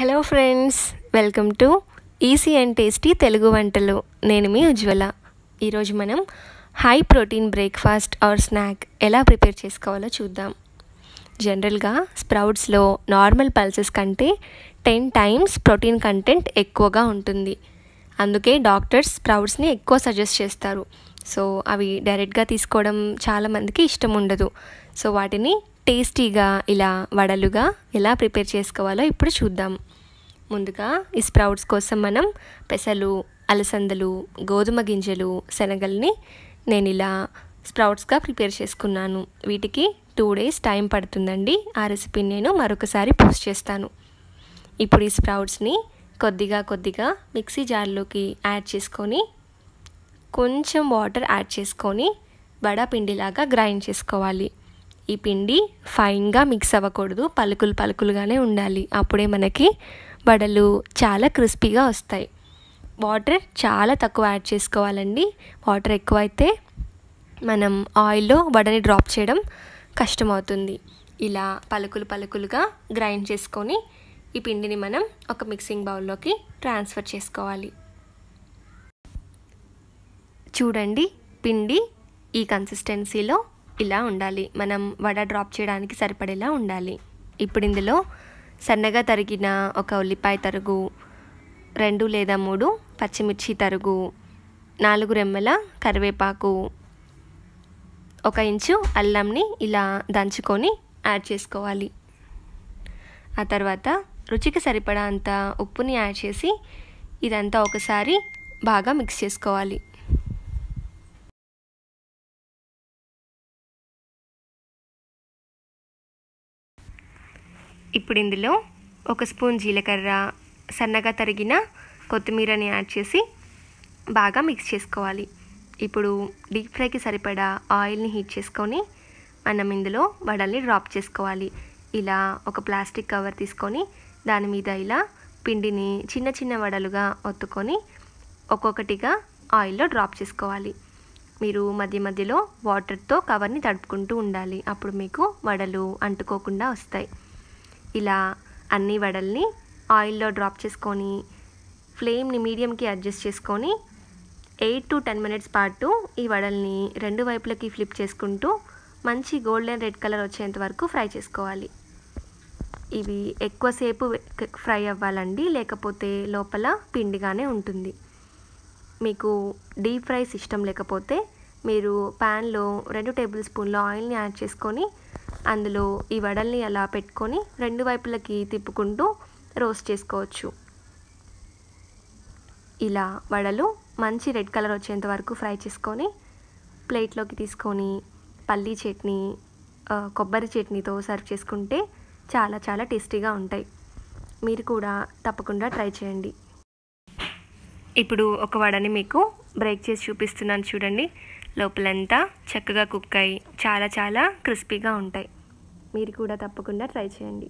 Hello friends welcome to easy and tasty Telugu వంటలు. నేను మీ ఉజ్వల. ఈరోజు మనం high protein breakfast or snack ఎలా ప్రిపేర్ చేసుకోవాలో చూద్దాం. జనరల్గా స్ప్రౌట్స్లో నార్మల్ పల్సెస్ కంటే టెన్ టైమ్స్ ప్రోటీన్ కంటెంట్ ఎక్కువగా ఉంటుంది. అందుకే డాక్టర్స్ స్ప్రౌట్స్ని ఎక్కువ సజెస్ట్ చేస్తారు. సో అవి డైరెక్ట్గా తీసుకోవడం చాలామందికి ఇష్టం ఉండదు. సో వాటిని టేస్టీగా ఇలా వడలుగా ఎలా ప్రిపేర్ చేసుకోవాలో ఇప్పుడు చూద్దాం. ముందుగా ఈ స్ప్రౌట్స్ కోసం మనం పెసలు అలసందలు గోధుమ గింజలు శనగల్ని నేను ఇలా స్ప్రౌట్స్గా ప్రిపేర్ చేసుకున్నాను. వీటికి టూ డేస్ టైం పడుతుందండి. ఆ రెసిపీని నేను మరొకసారి పోస్ట్ చేస్తాను. ఇప్పుడు ఈ స్ప్రౌట్స్ని కొద్దిగా కొద్దిగా మిక్సీ జార్లోకి యాడ్ చేసుకొని కొంచెం వాటర్ యాడ్ చేసుకొని వడ పిండిలాగా గ్రైండ్ చేసుకోవాలి. ఈ పిండి ఫైన్గా మిక్స్ అవ్వకూడదు. పలుకులు పలుకులుగానే ఉండాలి. అప్పుడే మనకి వడలు చాలా క్రిస్పీగా వస్తాయి. వాటర్ చాలా తక్కువ యాడ్ చేసుకోవాలండి. వాటర్ ఎక్కువైతే మనం ఆయిల్లో వడని డ్రాప్ చేయడం కష్టమవుతుంది. ఇలా పలుకులు పలుకులుగా గ్రైండ్ చేసుకొని ఈ పిండిని మనం ఒక మిక్సింగ్ బౌల్లోకి ట్రాన్స్ఫర్ చేసుకోవాలి. చూడండి పిండి ఈ కన్సిస్టెన్సీలో ఇలా ఉండాలి. మనం వడ డ్రాప్ చేయడానికి సరిపడేలా ఉండాలి. ఇప్పుడు ఇందులో సన్నగా తరిగిన ఒక ఉల్లిపాయ తరుగు రెండు లేదా మూడు పచ్చిమిర్చి తరుగు నాలుగు రెమ్మల కరివేపాకు ఒక ఇంచు అల్లంని ఇలా దంచుకొని యాడ్ చేసుకోవాలి. ఆ తర్వాత రుచికి సరిపడా అంత ఉప్పుని యాడ్ చేసి ఇదంతా ఒకసారి బాగా మిక్స్ చేసుకోవాలి. ఇప్పుడు ఇందులో ఒక స్పూన్ జీలకర్ర సన్నగా తరిగిన కొత్తిమీరని యాడ్ చేసి బాగా మిక్స్ చేసుకోవాలి. ఇప్పుడు డీప్ ఫ్రైకి సరిపడా ఆయిల్ని హీట్ చేసుకొని మనం ఇందులో వడల్ని డ్రాప్ చేసుకోవాలి. ఇలా ఒక ప్లాస్టిక్ కవర్ తీసుకొని దాని మీద ఇలా పిండిని చిన్న చిన్న వడలుగా ఒత్తుకొని ఒక్కొక్కటిగా ఆయిల్లో డ్రాప్ చేసుకోవాలి. మీరు మధ్య మధ్యలో వాటర్తో కవర్ని తడుపుకుంటూ ఉండాలి. అప్పుడు మీకు వడలు అంటుకోకుండా వస్తాయి. ఇలా అన్ని వడల్ని ఆయిల్లో డ్రాప్ చేసుకొని ఫ్లేమ్ని మీడియంకి అడ్జస్ట్ చేసుకొని ఎయిట్ టు టెన్ మినిట్స్ పాటు ఈ వడల్ని రెండు వైపులకి ఫ్లిప్ చేసుకుంటూ మంచి గోల్డెన్ రెడ్ కలర్ వచ్చేంత వరకు ఫ్రై చేసుకోవాలి. ఇవి ఎక్కువసేపు ఫ్రై అవ్వాలండి లేకపోతే లోపల పిండిగానే ఉంటుంది. మీకు డీప్ ఫ్రైస్ ఇష్టం లేకపోతే మీరు ప్యాన్లో రెండు టేబుల్ స్పూన్ల ఆయిల్ని యాడ్ చేసుకొని అందులో ఈ వడల్ని అలా పెట్టుకొని రెండు వైపులకి తిప్పుకుంటూ రోస్ట్ చేసుకోవచ్చు. ఇలా వడలు మంచి రెడ్ కలర్ వచ్చేంత వరకు ఫ్రై చేసుకొని ప్లేట్లోకి తీసుకొని పల్లీ చట్నీ కొబ్బరి చట్నీతో సర్వ్ చేసుకుంటే చాలా చాలా టేస్టీగా ఉంటాయి. మీరు కూడా తప్పకుండా ట్రై చేయండి. ఇప్పుడు ఒక వడని మీకు బ్రేక్ చేసి చూపిస్తున్నాను చూడండి. లోపలంతా చక్కగా కుక్ అయ్యి చాలా చాలా క్రిస్పీగా ఉంటాయి. మీరు కూడా తప్పకుండా ట్రై చేయండి.